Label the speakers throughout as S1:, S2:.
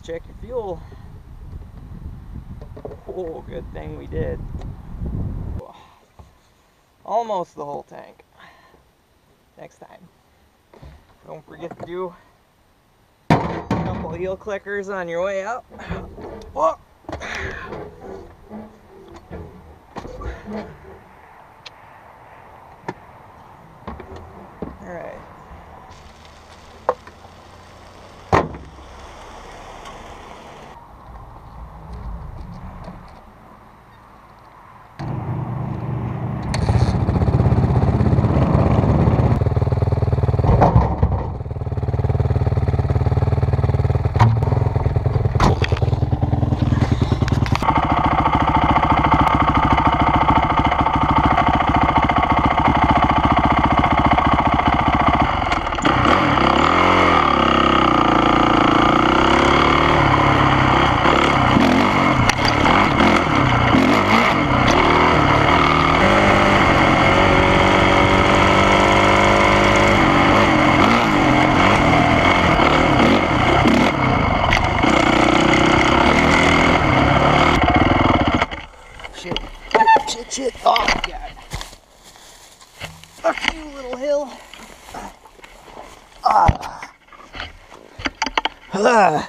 S1: check your fuel. Oh, good thing we did. Almost the whole tank. Next time. Don't forget to do a couple heel clickers on your way up. Whoa. Shit, shit. Oh, God. Fuck you, little hill. Ah. Ah.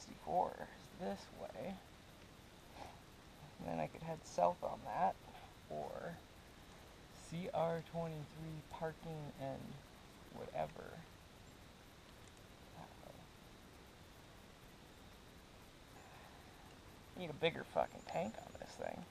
S1: 64 is this way. Then I could head south on that, or CR23 parking and whatever. Need a bigger fucking tank on this thing.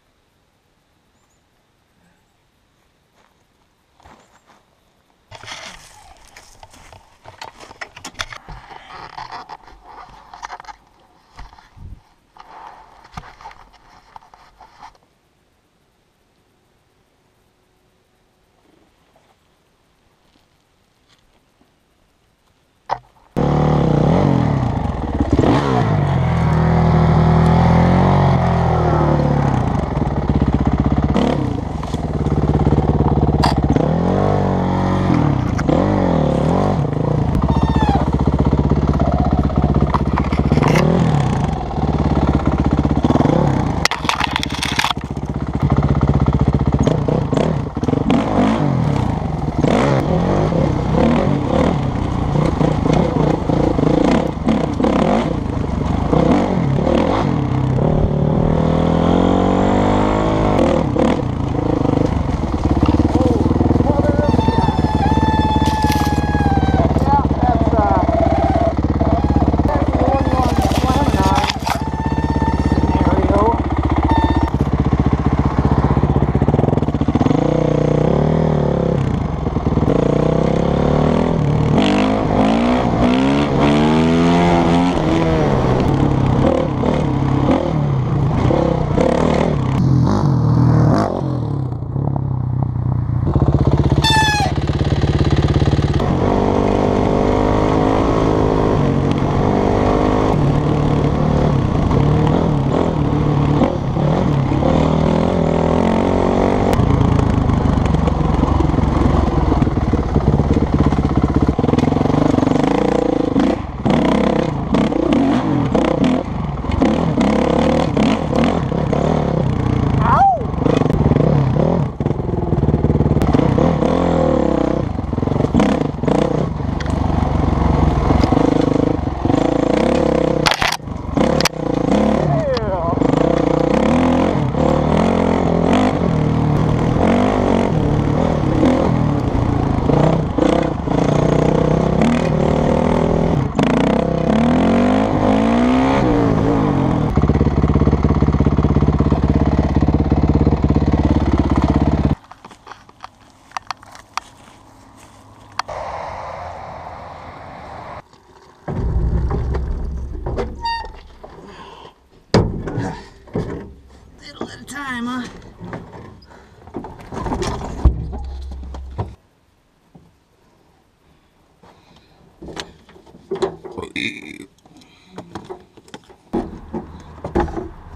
S1: Time, huh?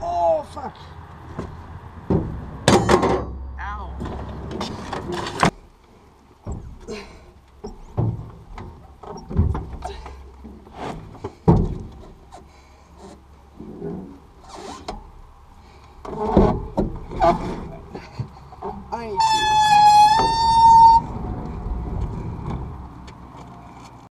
S1: Oh, fuck. Ow.